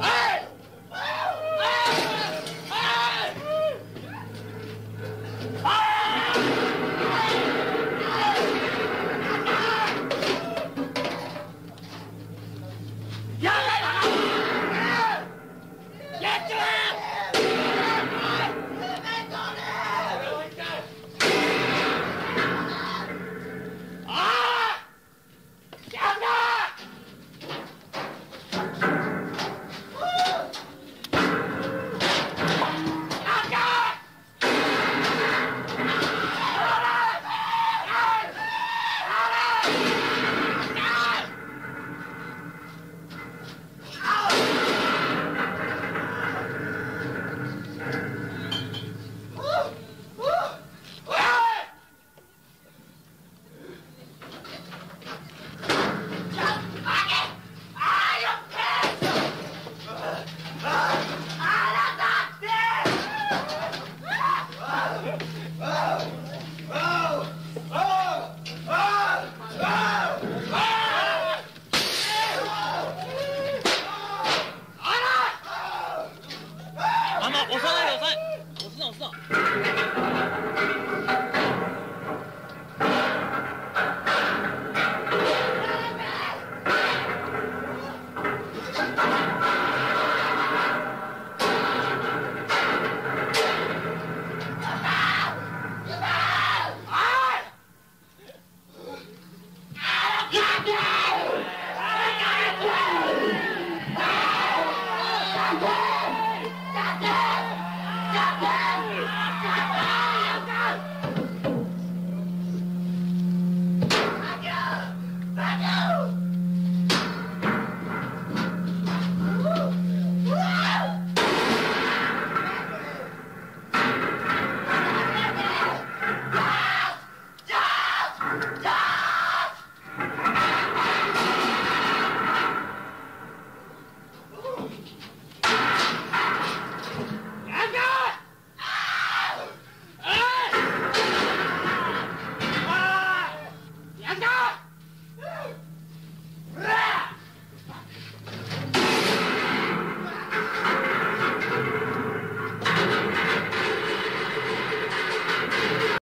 Hey! Woo!